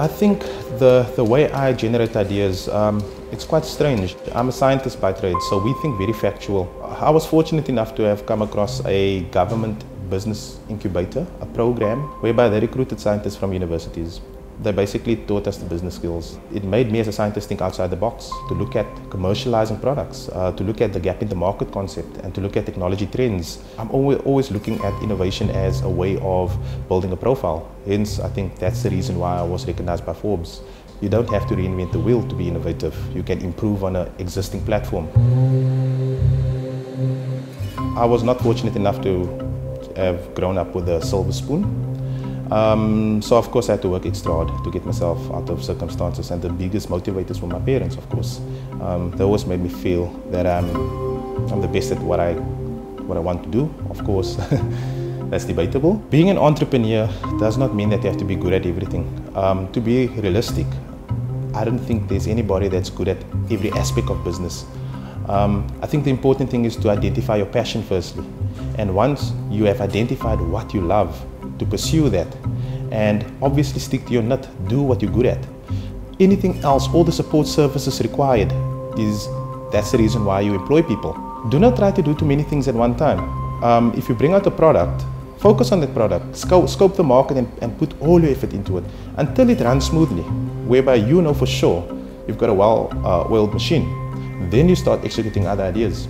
I think the, the way I generate ideas, um, it's quite strange. I'm a scientist by trade, so we think very factual. I was fortunate enough to have come across a government business incubator, a program whereby they recruited scientists from universities they basically taught us the business skills. It made me as a scientist think outside the box, to look at commercializing products, uh, to look at the gap in the market concept, and to look at technology trends. I'm always, always looking at innovation as a way of building a profile. Hence, I think that's the reason why I was recognized by Forbes. You don't have to reinvent the wheel to be innovative. You can improve on an existing platform. I was not fortunate enough to have grown up with a silver spoon. Um, so of course I had to work extra hard to get myself out of circumstances and the biggest motivators were my parents of course. Um, they always made me feel that I'm, I'm the best at what I, what I want to do of course. That's debatable. Being an entrepreneur does not mean that you have to be good at everything. Um, to be realistic, I don't think there's anybody that's good at every aspect of business. Um, I think the important thing is to identify your passion firstly. And once you have identified what you love, to pursue that and obviously stick to your nut, do what you're good at. Anything else, all the support services required is that's the reason why you employ people. Do not try to do too many things at one time. Um, if you bring out a product, focus on that product, scope, scope the market and, and put all your effort into it until it runs smoothly, whereby you know for sure you've got a well-oiled uh, machine. Then you start executing other ideas.